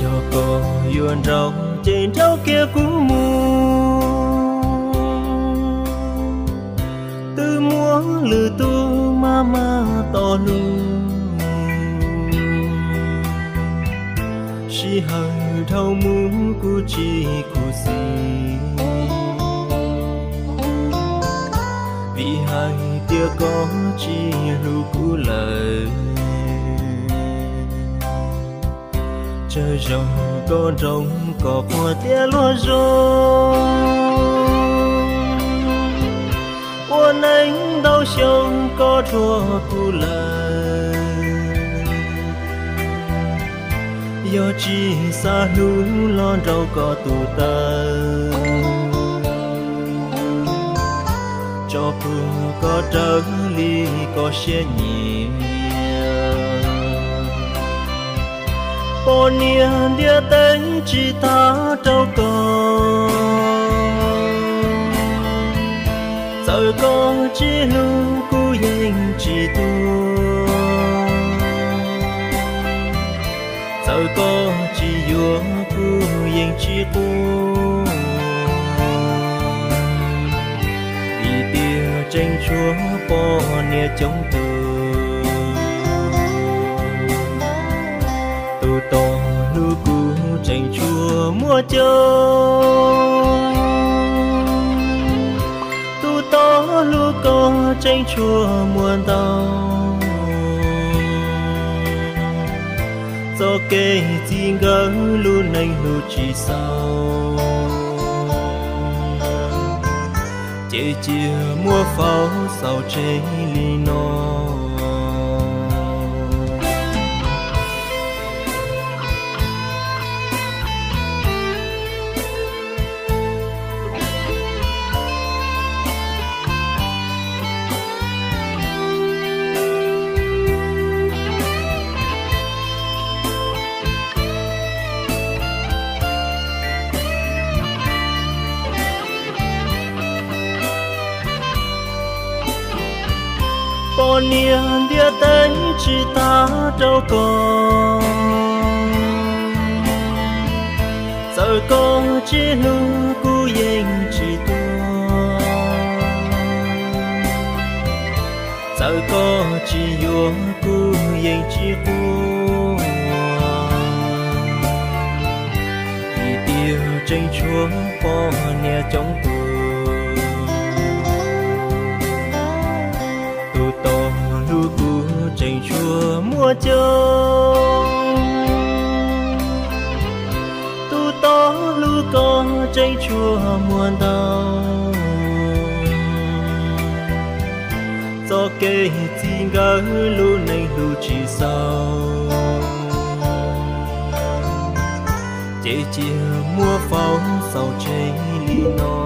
cho cô yuan rau trên rau kia cũng mù từ mua lư tu ma ma to lu chỉ hơi thâu mu cu chi cu si vì hai tia có chi lu cu lời. Chờ rồng có rồng có hoa tia lúa rồng buồn anh đau sông có thua cu lại do chi xa lũ lo rau có tụ ta cho phù có trở ly có xe nhiều bỏ nia địa tên chỉ ta trâu cầu, giờ có chỉ lưu cú yên chỉ tu giờ có chỉ yo cú yên chỉ tu vì tiêu tranh chúa bỏ nia chống từ châu tu to lu có tranh chùa muôn tàu do kê chi ngỡ lu nành lu chỉ sau chế chia mua pháo sau chế ly non bỏ niềm địa tên chỉ ta đâu còn. Giờ con chỉ lu cú yên chỉ tua giờ con chỉ yêu cú yên chỉ tua vì tiêu tranh chúa bỏ nhà trong tù. Chúa châu tu to lu có chay chua muôn đau do kê chi ngỡ lu này lu chỉ sau. Chế chia mua pháo sau chay ly non